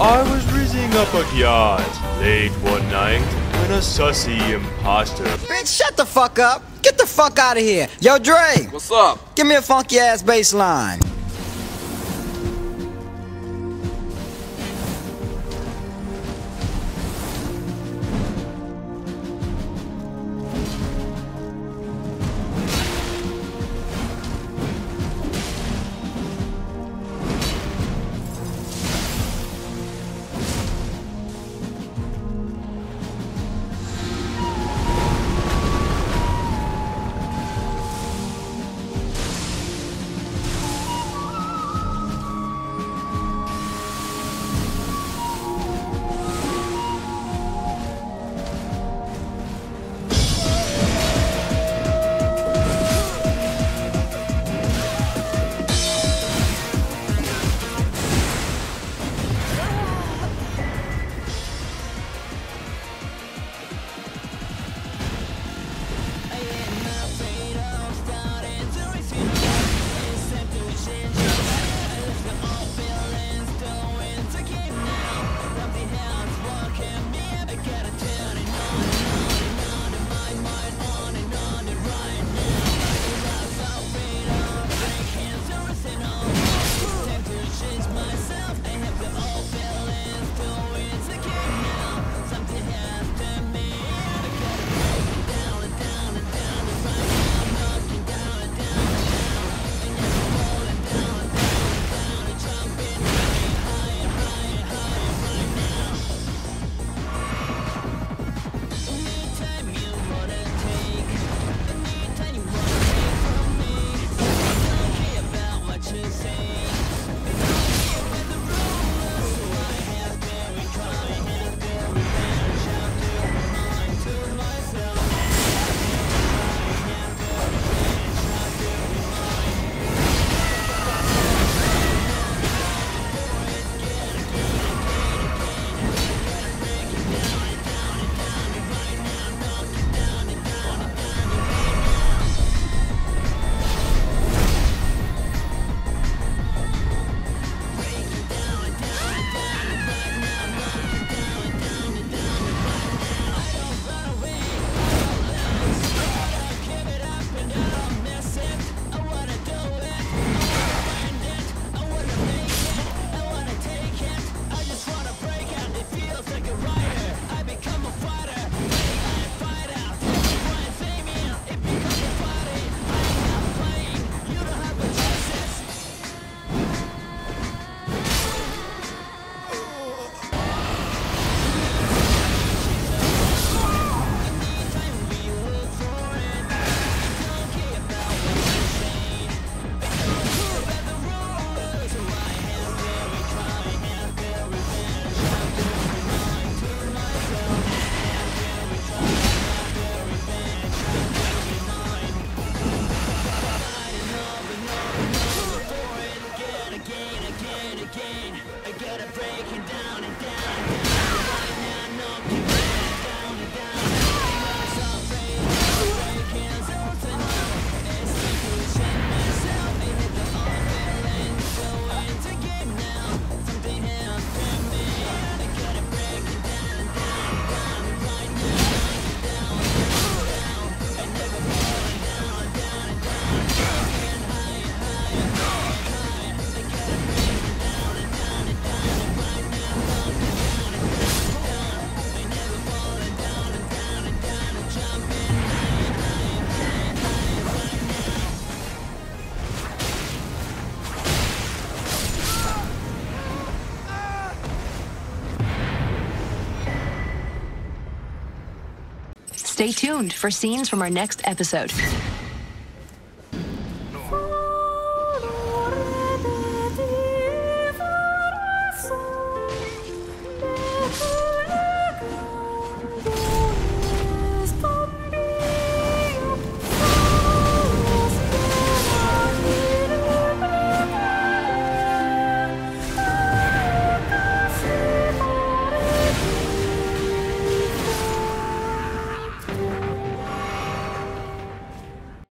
I was rizzing up a yacht late one night when a sussy imposter. Bitch, shut the fuck up. Get the fuck out of here. Yo, Dre. What's up? Give me a funky ass bass line. again, I gotta break it down and down. Stay tuned for scenes from our next episode.